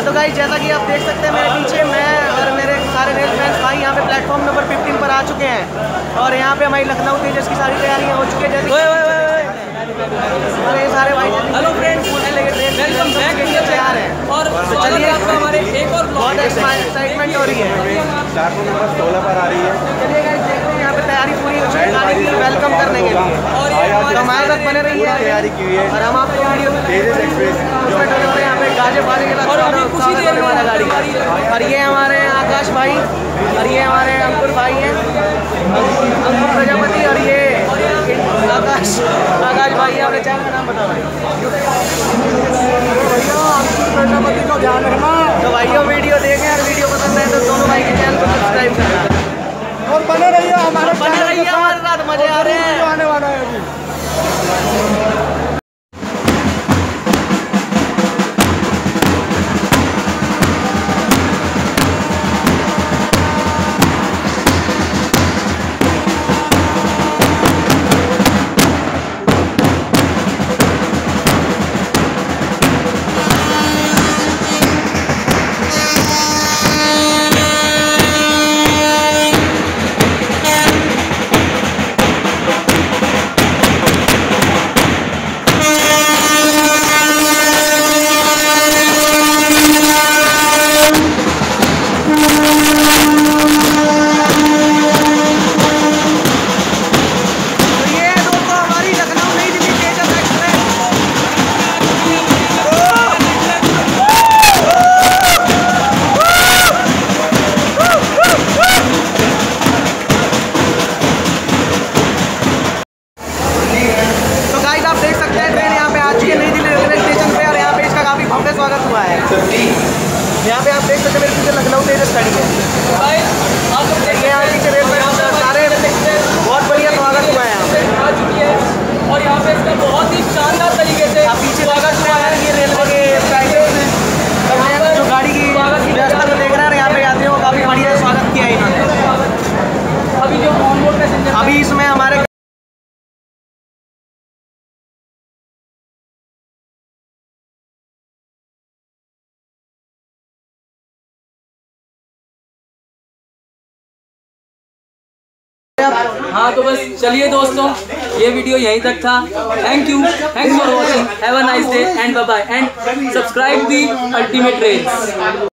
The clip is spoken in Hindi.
हाँ तो गाइस जैसा कि आप देख सकते हैं मेरे पीछे मैं और मेरे सारे रेल फैंस भाई यहाँ पे प्लेटफॉर्म नंबर 15 पर आ चुके हैं। और यहाँ पे हमारी लखनऊ तेजस की सारी तैयारियाँ हो चुकी है जैसे और ये सारे भाई हेलो फ्रेंड्स वेलकम बैक तैयार हैं। और तो चलिए आपका हमारे एक और बहुत एक्साइटमेंट हो रही है। प्लेटफॉर्म नंबर सोलह पर आ रही है। चलिए गाइस देखते हैं यहाँ पे तैयारी पूरी हो चुकी है गाड़ी की वेलकम करने के लिए। और ये तो हमारे साथ बने रही है तैयारी की हुई है। और हम आपको वीडियो में हैं यहाँ पे गाजे बाजे के और अभी कुछ ही। देर में गाड़ी और ये हमारे आकाश भाई और ये हमारे अंकुर भाई हैं। अंकुर प्रजापति और ये आकाश आकाश भाई है अपने चैनल का नाम बताओ। प्रजापति और बने रहिए हमारे बने रहिए हमारे साथ। मज़े आ रहे है। तो हैं लखनऊ से स्टडी है। सारे बहुत बढ़िया स्वागत हुआ है यहाँ पे। आ चुकी है और यहाँ पे इसका बहुत ही शानदार तरीके से पीछे स्वागत हुआ है ये रेलवे के प्राइवेट में जो गाड़ी की व्यवस्था को देख रहे हैं यहाँ पे यात्रियों का काफ़ी बढ़िया स्वागत किया है इन्होंने अभी जो ऑन बोर्ड पैसेंजर अभी इसमें हमारे हाँ तो बस चलिए दोस्तों, ये वीडियो यहीं तक था। Thank you thanks for watching have a nice day and bye bye and subscribe the ultimate rails